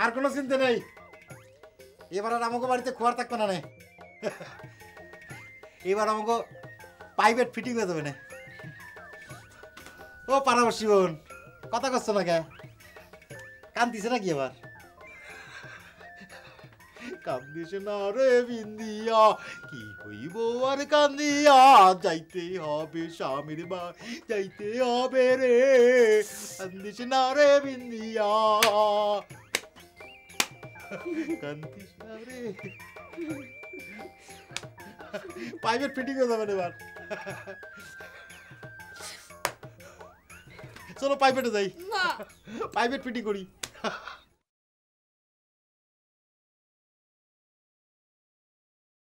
আর কোনো চিন্তা নেই। এবার আর আমাকে বাড়িতে খোয়ার থাকবে না এবার আমাকে পাইপের ফিটিং হয়ে যাবে না। ও পারাবর্ষী বোন, কথা করছ না কে? কান্দিছে নাকি এবার? কান্দিছে না রে বিন্দিয়া, কি হইব আর কান্দিয়া? যাইতে হবে স্বামীর বা যাইতে হবে রে। কান্দিছে না রে বিন্দিয়া কান্দিস না রে পাইপের ফিটিং হয়ে যাবে না এবার চলো পাইপেটে যাই না পাইপের ফিটিং করি